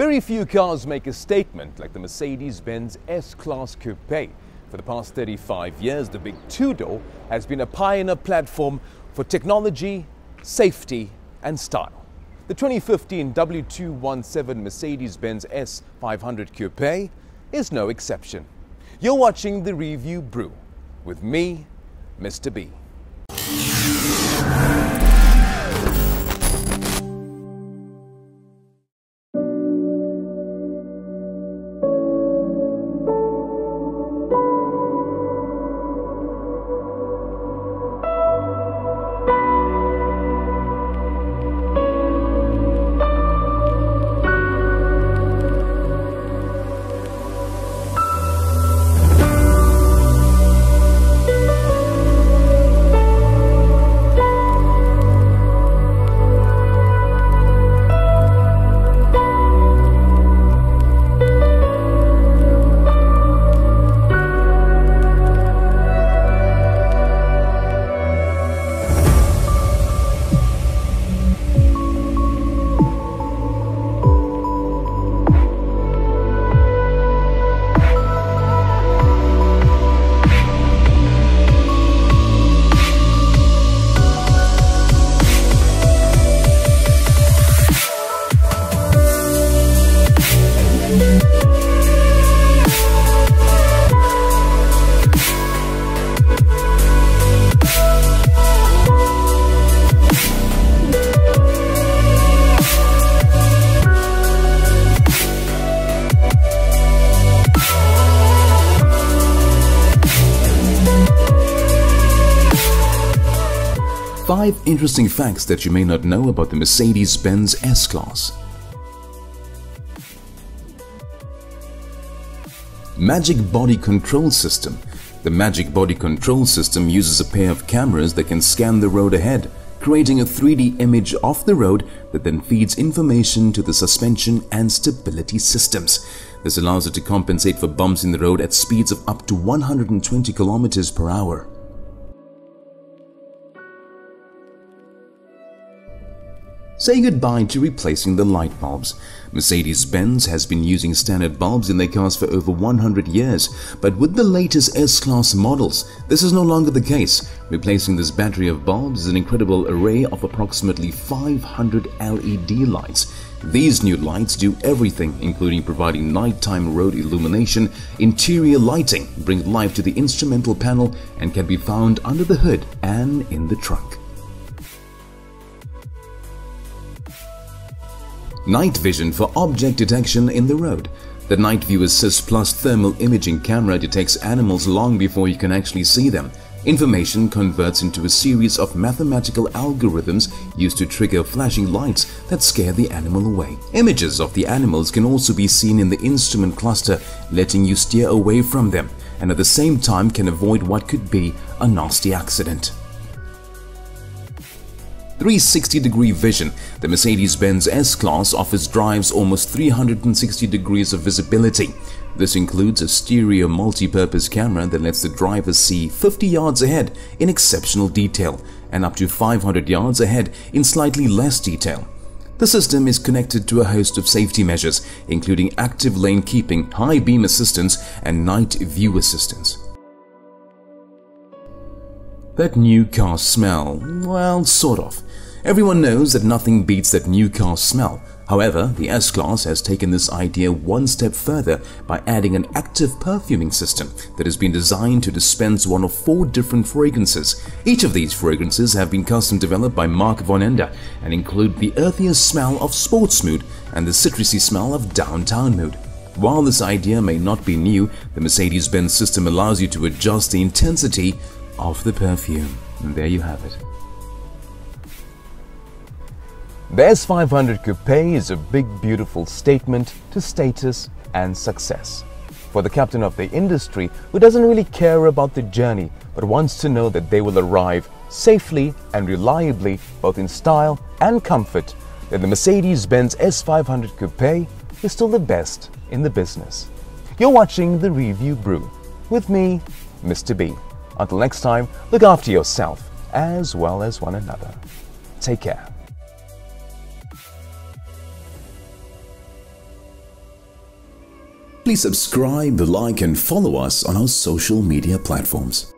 Very few cars make a statement like the Mercedes-Benz S-Class Coupe. For the past 35 years, the big two-door has been a pioneer platform for technology, safety and style. The 2015 W217 Mercedes-Benz S500 Coupe is no exception. You're watching the Review Bru with me, Mr. B. Five interesting facts that you may not know about the Mercedes-Benz S-Class. Magic Body Control System The Magic Body Control System uses a pair of cameras that can scan the road ahead, creating a 3D image of the road that then feeds information to the suspension and stability systems. This allows it to compensate for bumps in the road at speeds of up to 120 kilometers per hour. Say goodbye to replacing the light bulbs. Mercedes-Benz has been using standard bulbs in their cars for over 100 years, but with the latest S-Class models, this is no longer the case. Replacing this battery of bulbs is an incredible array of approximately 500 LED lights. These new lights do everything, including providing nighttime road illumination, interior lighting, bring life to the instrumental panel, and can be found under the hood and in the trunk. Night vision for object detection in the road. The Night View Assist Plus thermal imaging camera detects animals long before you can actually see them. Information converts into a series of mathematical algorithms used to trigger flashing lights that scare the animal away. Images of the animals can also be seen in the instrument cluster, letting you steer away from them and at the same time can avoid what could be a nasty accident. 360 degree vision. The Mercedes-Benz S-Class offers drives almost 360 degrees of visibility. This includes a stereo multi-purpose camera that lets the driver see 50 yards ahead in exceptional detail and up to 500 yards ahead in slightly less detail. The system is connected to a host of safety measures, including active lane keeping, high beam assistance, and night view assistance. That new car smell, well, sort of. Everyone knows that nothing beats that new car smell. However, the S-Class has taken this idea one step further by adding an active perfuming system that has been designed to dispense one of four different fragrances. Each of these fragrances have been custom developed by Marc vom Ende and include the earthier smell of sports mood and the citrusy smell of downtown mood. While this idea may not be new, the Mercedes-Benz system allows you to adjust the intensity of the perfume. And there you have it. The S500 Coupe is a big beautiful statement to status and success. For the captain of the industry who doesn't really care about the journey but wants to know that they will arrive safely and reliably both in style and comfort, then the Mercedes-Benz S500 Coupe is still the best in the business. You're watching the Review Bru with me, Mr. B. Until next time, look after yourself as well as one another. Take care. Please subscribe, like, and follow us on our social media platforms.